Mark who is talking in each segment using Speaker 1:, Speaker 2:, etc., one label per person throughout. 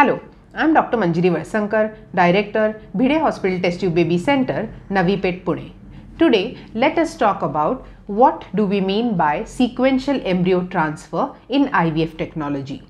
Speaker 1: Hello, I am Dr. Manjiri Valsangkar, Director, Bhide Hospital Test Tube Baby Center, Navi Peth, Pune. Today, let us talk about what do we mean by sequential embryo transfer in IVF technology.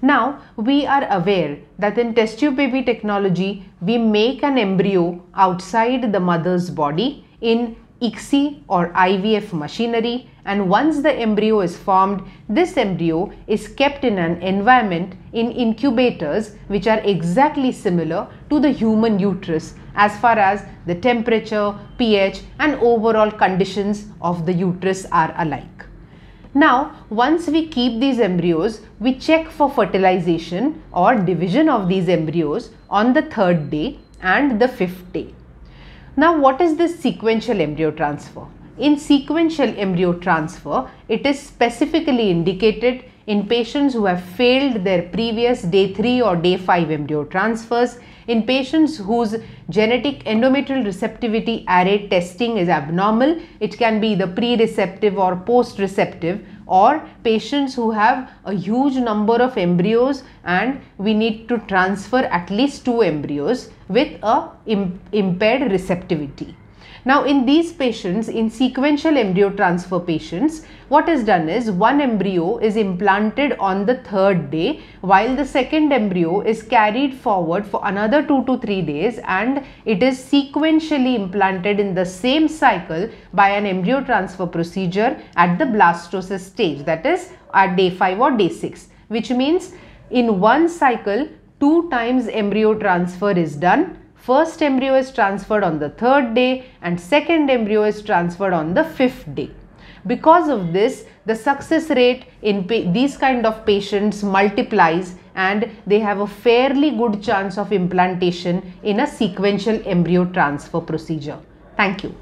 Speaker 1: Now, we are aware that in test tube baby technology, we make an embryo outside the mother's body in ICSI or IVF machinery and once the embryo is formed, this embryo is kept in an environment in incubators which are exactly similar to the human uterus as far as the temperature, pH and overall conditions of the uterus are alike. Now, once we keep these embryos, we check for fertilization or division of these embryos on the third day and the fifth day. Now, what is this sequential embryo transfer? In sequential embryo transfer, it is specifically indicated in patients who have failed their previous day 3 or day 5 embryo transfers, in patients whose genetic endometrial receptivity array testing is abnormal, it can be the pre-receptive or post-receptive or patients who have a huge number of embryos and we need to transfer at least two embryos with a Im impaired receptivity. Now in these patients, in sequential embryo transfer patients, what is done is one embryo is implanted on the third day while the second embryo is carried forward for another 2 to 3 days and it is sequentially implanted in the same cycle by an embryo transfer procedure at the blastocyst stage that is at day 5 or day 6 which means in one cycle two times embryo transfer is done First embryo is transferred on the third day and second embryo is transferred on the fifth day. Because of this, the success rate in these kind of patients multiplies and they have a fairly good chance of implantation in a sequential embryo transfer procedure. Thank you.